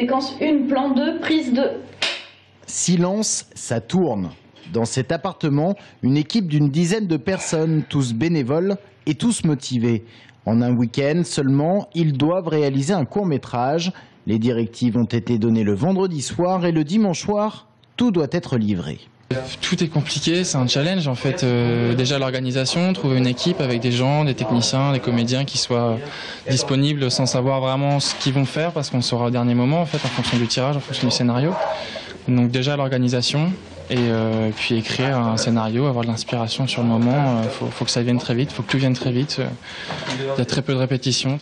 Séquence 1, plan 2, prise 2. Silence, ça tourne. Dans cet appartement, une équipe d'une dizaine de personnes, tous bénévoles et tous motivés. En un week-end seulement, ils doivent réaliser un court métrage. Les directives ont été données le vendredi soir et le dimanche soir, tout doit être livré. Tout est compliqué, c'est un challenge en fait. Euh, déjà l'organisation, trouver une équipe avec des gens, des techniciens, des comédiens qui soient disponibles sans savoir vraiment ce qu'ils vont faire parce qu'on saura au dernier moment en fait en fonction du tirage, en fonction du scénario. Donc déjà l'organisation et euh, puis écrire un scénario, avoir de l'inspiration sur le moment. Il faut, faut, que ça vienne très vite, faut que tout vienne très vite. Il y a très peu de répétitions.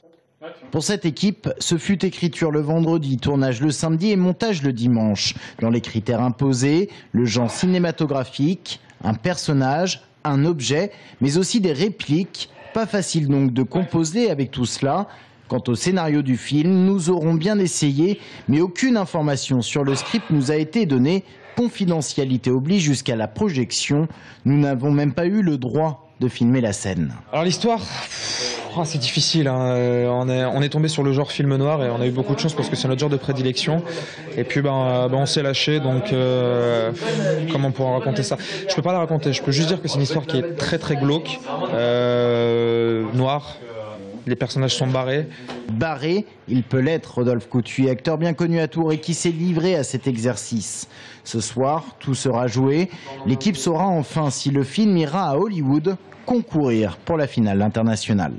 Pour cette équipe, ce fut écriture le vendredi, tournage le samedi et montage le dimanche. Dans les critères imposés, le genre cinématographique, un personnage, un objet, mais aussi des répliques. Pas facile donc de composer avec tout cela. Quant au scénario du film, nous aurons bien essayé, mais aucune information sur le script nous a été donnée. Confidentialité oblige jusqu'à la projection. Nous n'avons même pas eu le droit de filmer la scène. Alors l'histoire, oh, c'est difficile. Hein. On, est, on est tombé sur le genre film noir et on a eu beaucoup de chance parce que c'est notre genre de prédilection. Et puis ben, ben on s'est lâché. Donc euh, comment on pourra raconter ça? Je peux pas la raconter. Je peux juste dire que c'est une histoire qui est très très glauque, euh, noire. Les personnages sont barrés. Barré, il peut l'être, Rodolphe Coutu, acteur bien connu à Tours et qui s'est livré à cet exercice. Ce soir, tout sera joué. L'équipe saura enfin si le film ira à Hollywood concourir pour la finale internationale.